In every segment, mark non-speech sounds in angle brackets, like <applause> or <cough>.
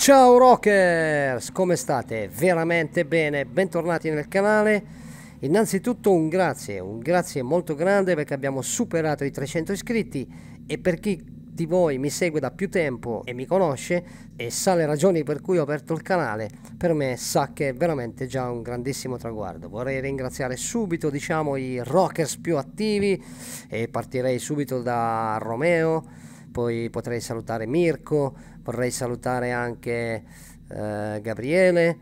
Ciao Rockers, come state? Veramente bene, bentornati nel canale. Innanzitutto un grazie, un grazie molto grande perché abbiamo superato i 300 iscritti e per chi di voi mi segue da più tempo e mi conosce e sa le ragioni per cui ho aperto il canale, per me sa che è veramente già un grandissimo traguardo. Vorrei ringraziare subito, diciamo, i rockers più attivi e partirei subito da Romeo poi potrei salutare Mirko, vorrei salutare anche eh, Gabriele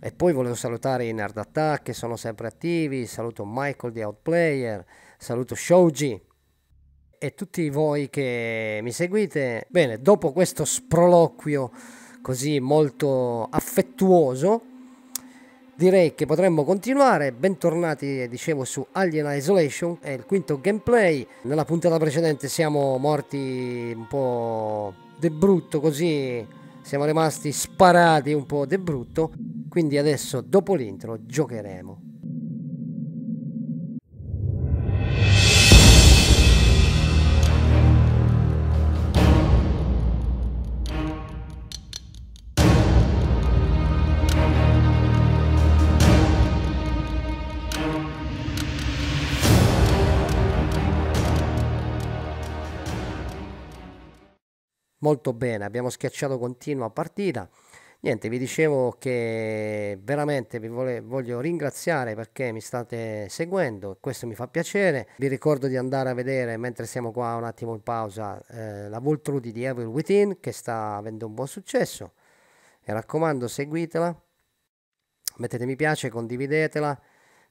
e poi volevo salutare i Nerd Attack che sono sempre attivi, saluto Michael di Outplayer, saluto Shoji e tutti voi che mi seguite. Bene, dopo questo sproloquio così molto affettuoso, direi che potremmo continuare. Bentornati, dicevo, su Alien Isolation, è il quinto gameplay. Nella puntata precedente siamo morti un po' de brutto, così siamo rimasti sparati un po' de brutto. Quindi adesso, dopo l'intro, giocheremo. Molto bene, abbiamo schiacciato continua partita. Niente, vi dicevo che veramente vi vole, voglio ringraziare perché mi state seguendo, questo mi fa piacere. Vi ricordo di andare a vedere, mentre siamo qua un attimo in pausa, eh, la Voltrudy di Evil Within che sta avendo un buon successo. Mi raccomando, seguitela, mettete mi piace, condividetela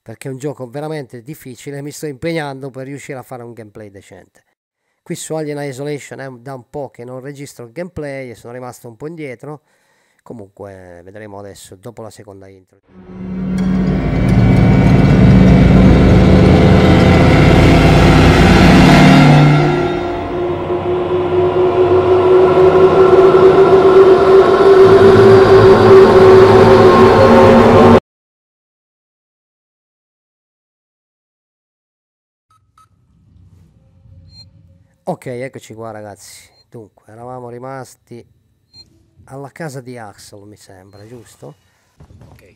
perché è un gioco veramente difficile, mi sto impegnando per riuscire a fare un gameplay decente. Qui su Alien Isolation è da un po' che non registro il gameplay e sono rimasto un po' indietro. Comunque vedremo adesso dopo la seconda intro. Ok, eccoci qua ragazzi. Dunque, eravamo rimasti alla casa di Axel, mi sembra, giusto? Ok,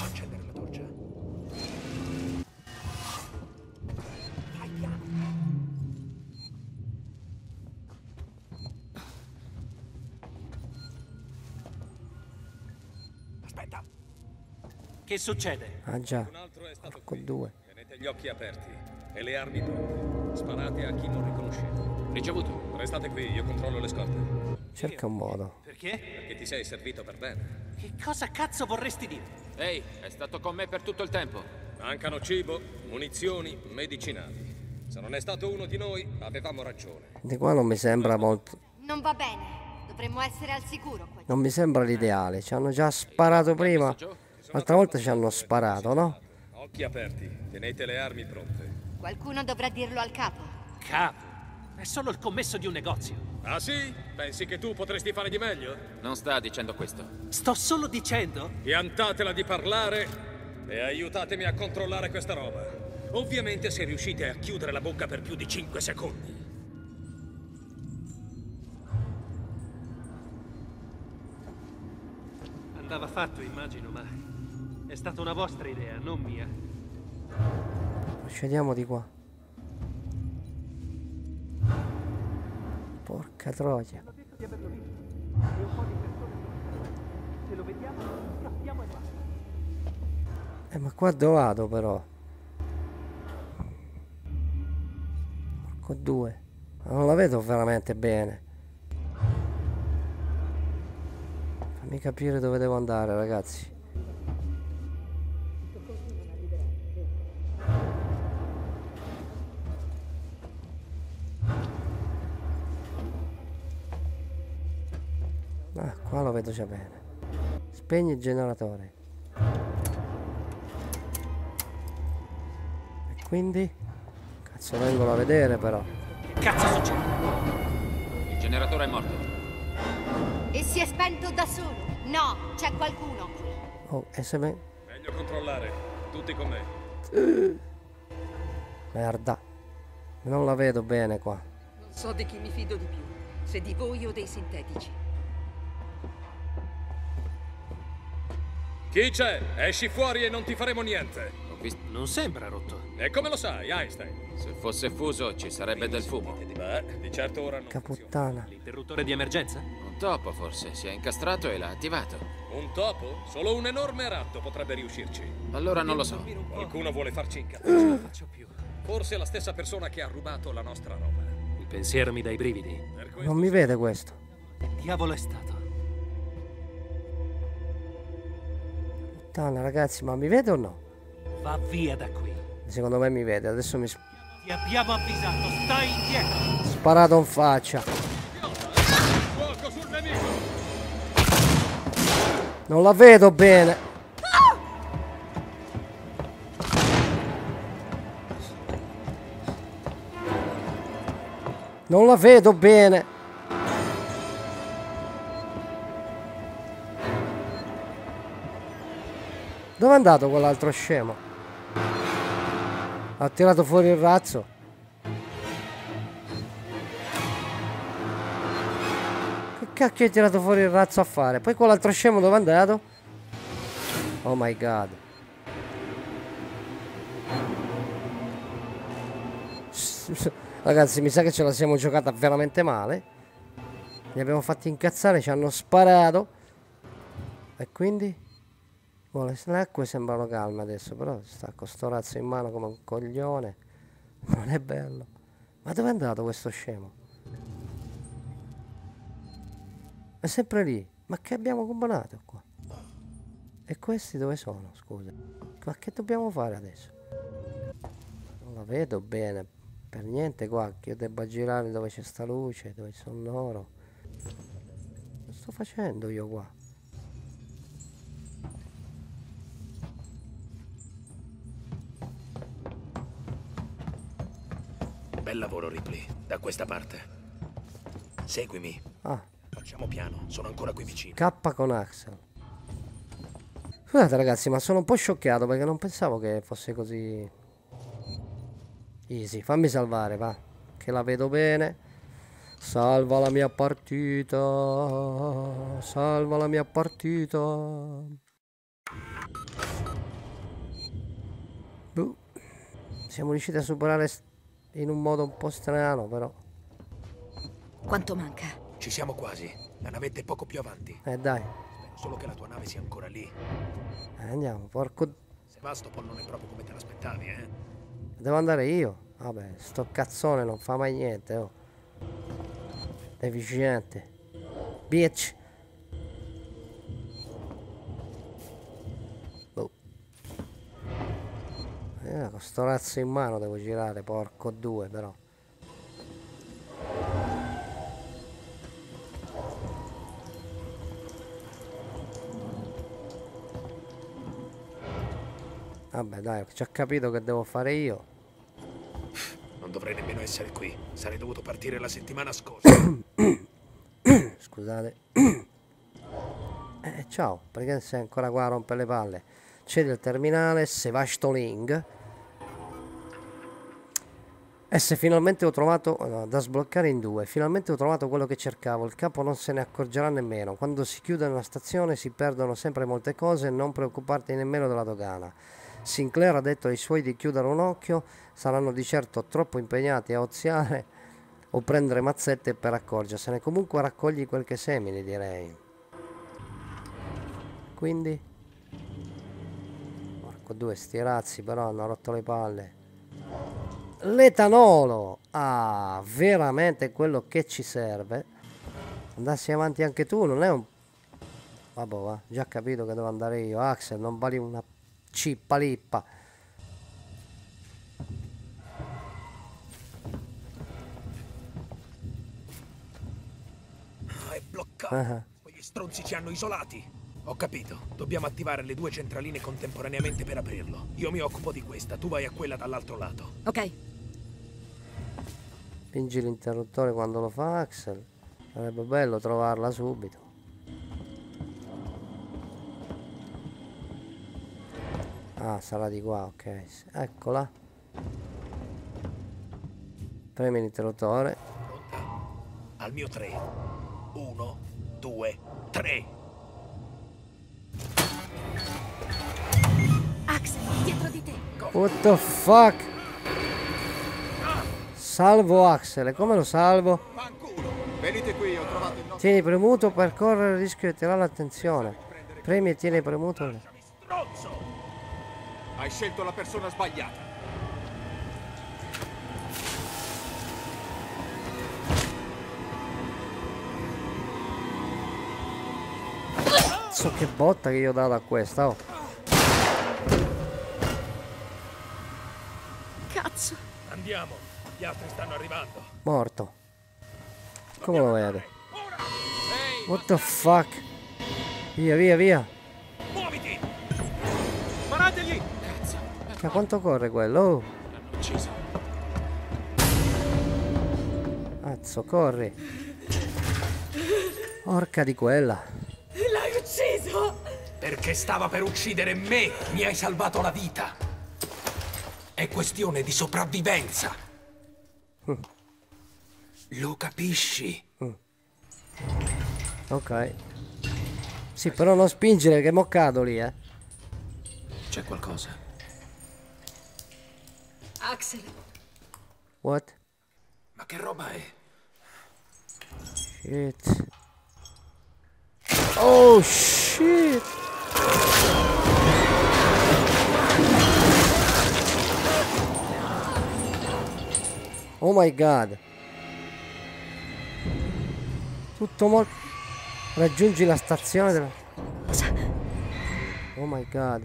accendere la torcia. Aspetta. Che succede? Ah già, Un altro è stato con qui. due. Tenete gli occhi aperti e le armi pronte. Sparate a chi non riconoscete. Ricevuto. Restate qui, io controllo le scorte. Cerca un modo. Perché? Perché ti sei servito per bene. Che cosa cazzo vorresti dire? Ehi, è stato con me per tutto il tempo. Mancano cibo, munizioni, medicinali. Se non è stato uno di noi, avevamo ragione. Di qua non mi sembra molto... Non va bene. Dovremmo essere al sicuro qua. Non mi sembra l'ideale. Ci hanno già sparato prima. L'altra volta ci hanno sparato, no? Occhi aperti, tenete le armi pronte. Qualcuno dovrà dirlo al capo. Capo. È solo il commesso di un negozio. Ah sì? Pensi che tu potresti fare di meglio? Non sta dicendo questo. Sto solo dicendo. Piantatela di parlare e aiutatemi a controllare questa roba. Ovviamente se riuscite a chiudere la bocca per più di 5 secondi. Andava fatto, immagino, ma è stata una vostra idea, non mia. Procediamo di qua. Porca troia. Eh, ma qua dove vado però? Porco due. Non la vedo veramente bene. Fammi capire dove devo andare, ragazzi. Lo vedo già bene. Spegni il generatore. E quindi? Cazzo vengono a vedere però. Che cazzo succede? Il generatore è morto. E si è spento da solo. No, c'è qualcuno qui. Oh, e se me... Meglio controllare. Tutti con me. Merda. Non la vedo bene qua. Non so di chi mi fido di più, se di voi o dei sintetici. Chi c'è? Esci fuori e non ti faremo niente. Ho visto... Non sembra rotto. E come lo sai, Einstein? Se fosse fuso ci sarebbe del fumo. Beh, di certo ora non. Caputtana. L'interruttore di emergenza? Un topo forse si è incastrato e l'ha attivato. Un topo? Solo un enorme ratto potrebbe riuscirci. Allora non lo so. Qualcuno vuole farci Non incazzare. ce la faccio più. Forse è la stessa persona che ha rubato la nostra roba. Il pensiero mi dà i brividi. Non mi vede questo. Che diavolo è stato? Puttana, ragazzi, ma mi vede o no? Va via da qui. Secondo me mi vede. Adesso mi Ti abbiamo avvisato, stai indietro! sparato in faccia. Fuoco sul nemico! Non la vedo bene. Non la vedo bene. Dove è andato quell'altro scemo? Ha tirato fuori il razzo. Che cacchio hai tirato fuori il razzo a fare? Poi quell'altro scemo dove è andato? Oh my god. Ragazzi, mi sa che ce la siamo giocata veramente male. Li abbiamo fatti incazzare, ci hanno sparato. E quindi? Vuole- Le acque sembrano calme adesso, però sta con sto razzo in mano come un coglione. <laughs> Non è bello. Ma dove è andato questo scemo? È sempre lì. Ma che abbiamo combinato qua? E questi dove sono, scusa? Ma che dobbiamo fare adesso? Non la vedo bene. Per niente qua, che io debba girare dove c'è sta luce, dove c'è un oro. Che sto facendo io qua? Bel lavoro, Ripley. Da questa parte. Seguimi. Ah, Facciamo piano. Sono ancora qui vicino. K con Axel. Scusate ragazzi, ma sono un po' scioccato perché non pensavo che fosse così easy. Fammi salvare, va. Che la vedo bene. Salva la mia partita. Salva la mia partita. Boh. Siamo riusciti a superare in un modo un po' strano, però. Quanto manca? Ci siamo quasi. La navetta è poco più avanti. Eh dai, Spero solo che la tua nave sia ancora lì. eh, andiamo, porco Sevastopol non è proprio come te l'aspettavi, eh? Devo andare io? Vabbè, sto cazzone non fa mai niente, oh. Deficiente. Bitch. Eh, con sto razzo in mano devo girare, porco due, però. Vabbè, dai, ho già capito che devo fare io. Non dovrei nemmeno essere qui. Sarei dovuto partire la settimana scorsa. <coughs> Scusate. Eh, ciao, perché sei ancora qua a rompere le palle? C'è del terminale Sevastopol. E se finalmente ho trovato no, da sbloccare in due, finalmente ho trovato quello che cercavo, il capo non se ne accorgerà nemmeno. Quando si chiude una stazione si perdono sempre molte cose, non preoccuparti nemmeno della dogana. Sinclair ha detto ai suoi di chiudere un occhio, saranno di certo troppo impegnati a oziare o prendere mazzette per accorgersene. Comunque raccogli quel che semini, direi. Quindi? Porco due, sti razzi però hanno rotto le palle. L'etanolo! Ah, veramente quello che ci serve. Andassi avanti anche tu, non è un... Vabbè, va, già capito che devo andare io. Axel, non vali una cippa lippa. Ah, è bloccato. Ah. Quegli stronzi ci hanno isolati. Ho capito. Dobbiamo attivare le due centraline contemporaneamente per aprirlo. Io mi occupo di questa, tu vai a quella dall'altro lato. Ok, Spingi l'interruttore quando lo fa Axel. Sarebbe bello trovarla subito. Ah, sarà di qua, ok. Eccola. Premi l'interruttore. Al mio tre. Uno, due, tre. Axel, dietro di te. What the fuck? Salvo Axel, come lo salvo? Venite qui, ho trovato il nostro... Tieni premuto per correre il rischio di attirare l'attenzione. Premi e tieni premuto. Hai scelto la persona sbagliata. Cazzo che botta che io ho dato a questa, oh. Cazzo. Andiamo, gli altri stanno arrivando. Morto. Come lo vede? What the fuck? Via, via, via. Muoviti! Sparategli! Ma quanto corre quello? Oh. L'hanno ucciso. Cazzo, corri. Orca di quella. L'hai ucciso! Perché stava per uccidere me, mi hai salvato la vita. È questione di sopravvivenza. Lo capisci? Ok. Sì, però non spingere che mo cado lì, eh. C'è qualcosa. Axel, What? Ma che roba è? Shit. Oh shit. Oh my god. Tutto molto... Raggiungi la stazione della... Oh my god.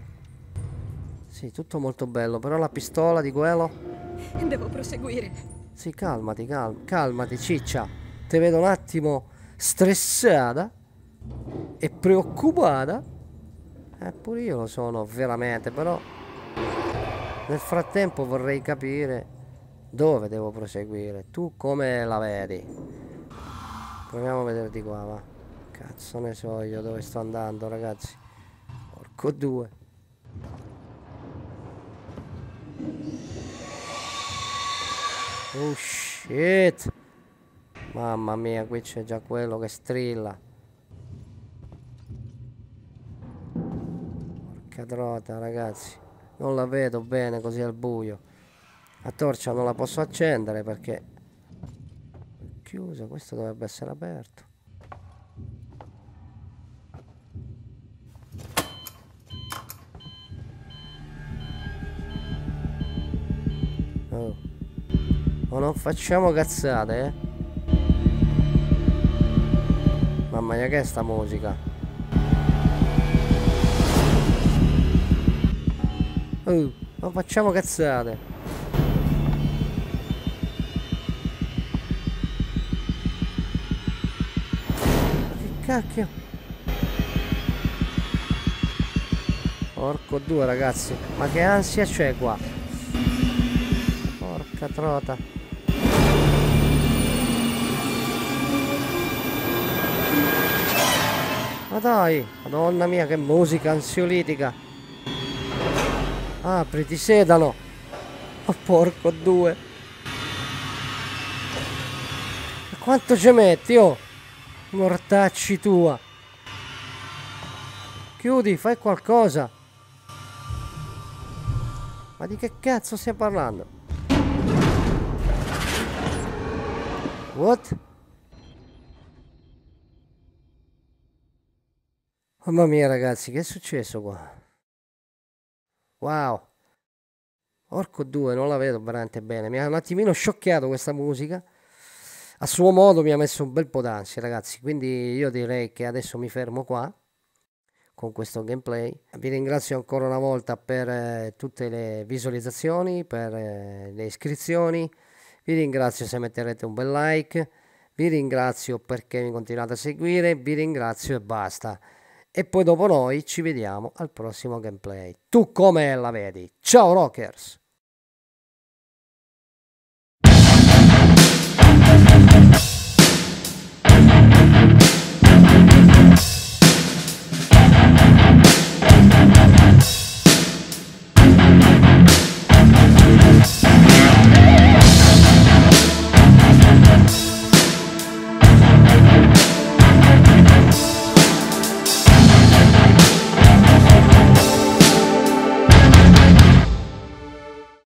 Sì, tutto molto bello, però la pistola di quello... devo proseguire. Sì, calmati, calm calmati, ciccia. Ti vedo un attimo stressata e preoccupata. Eh, pure io lo sono veramente, però nel frattempo vorrei capire dove devo proseguire. Tu come la vedi? Proviamo a vedere di qua, va. Cazzo ne so io dove sto andando, ragazzi. Porco due. Oh shit! Mamma mia, qui c'è già quello che strilla. Porca trota, ragazzi. Non la vedo bene così al buio. La torcia non la posso accendere perché... è Chiusa, questo dovrebbe essere aperto. Oh. Ma non facciamo cazzate, eh? Mamma mia, che è sta musica? Oh, non facciamo cazzate. Cacchio? Porco due ragazzi, ma che ansia c'è qua? Porca trota. Ma dai, madonna mia che musica ansiolitica. Apri, ti sedano. Oh porco due. Quanto ci metti, oh? Mortacci tua. Chiudi, fai qualcosa. Ma di che cazzo stai parlando? What? Mamma mia ragazzi, che è successo qua? Wow. Orco 2, non la vedo veramente bene. Mi ha un attimino sciocchiato questa musica. A suo modo mi ha messo un bel po' d'ansia, ragazzi. Quindi io direi che adesso mi fermo qua con questo gameplay. Vi ringrazio ancora una volta per eh, tutte le visualizzazioni, per eh, le iscrizioni. Vi ringrazio se metterete un bel like. Vi ringrazio perché mi continuate a seguire. Vi ringrazio e basta. E poi dopo noi ci vediamo al prossimo gameplay. Tu come la vedi? Ciao Rockers!